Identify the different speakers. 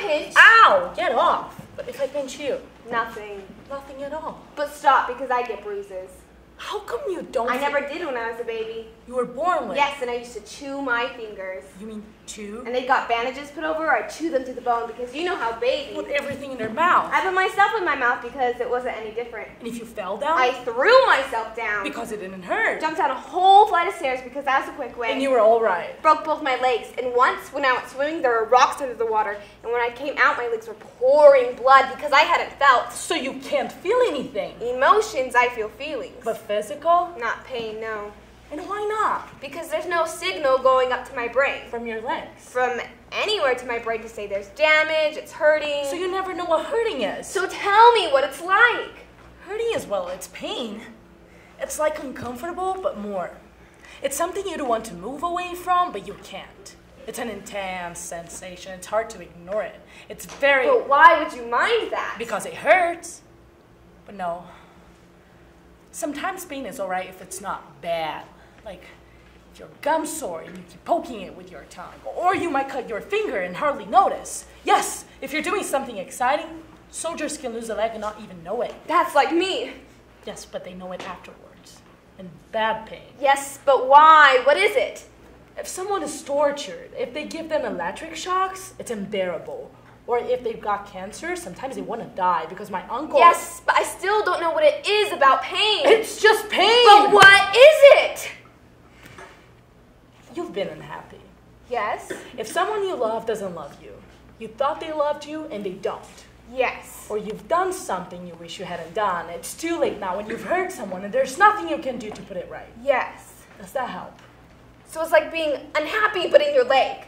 Speaker 1: pinch. Ow! Get off. But if I pinch you?
Speaker 2: Nothing.
Speaker 1: Nothing at all.
Speaker 2: But stop, because I get bruises.
Speaker 1: How come you don't?
Speaker 2: I never did when I was a baby.
Speaker 1: You were born with.
Speaker 2: Yes, and I used to chew my fingers.
Speaker 1: You mean chew?
Speaker 2: And they got bandages put over, or I chew them to the bone because you know how babies.
Speaker 1: With everything in their mouth.
Speaker 2: I put myself in my mouth because it wasn't any different.
Speaker 1: and if you fell down?
Speaker 2: I threw myself down.
Speaker 1: because it didn't hurt.
Speaker 2: Jumped down a whole flight of stairs because that was a quick way.
Speaker 1: And you were all right.
Speaker 2: broke both my legs. And once when I went swimming, there were rocks under the water. And when I came out, my legs were pouring blood because I hadn't felt
Speaker 1: So you can't feel anything.
Speaker 2: emotions. I feel feelings.
Speaker 1: But physical?
Speaker 2: not pain, no.
Speaker 1: And why not?
Speaker 2: Because there's no signal going up to my brain.
Speaker 1: From your legs.
Speaker 2: From anywhere to my brain to say there's damage, it's hurting.
Speaker 1: So you never know what hurting is.
Speaker 2: So tell me what it's like.
Speaker 1: hurting is well, it's pain. It's like uncomfortable, but more. It's something you don't want to move away from, but you can't. It's an intense sensation. It's hard to ignore it. It's very
Speaker 2: But why would you mind that?
Speaker 1: because it hurts. But no. Sometimes pain is alright if it's not bad. Like if your gum's sore and you keep poking it with your tongue. Or you might cut your finger and hardly notice. Yes, if you're doing something exciting, soldiers can lose a leg and not even know it.
Speaker 2: That's like me.
Speaker 1: Yes, but they know it afterwards. And bad pain.
Speaker 2: Yes, but why? What is it?
Speaker 1: If someone is tortured, if they give them electric shocks, it's unbearable. Or if they've got cancer, sometimes they want to die because my uncle.
Speaker 2: Yes, but I still don't know what it is about pain.
Speaker 1: It's just pain!
Speaker 2: But what is it?
Speaker 1: You've been unhappy.
Speaker 2: Yes.
Speaker 1: If someone you love doesn't love you, you thought they loved you and they don't.
Speaker 2: Yes.
Speaker 1: Or you've done something you wish you hadn't done. It's too late now and you've hurt someone and there's nothing you can do to put it right.
Speaker 2: Yes.
Speaker 1: Does that help?
Speaker 2: So it's like being unhappy but in your leg.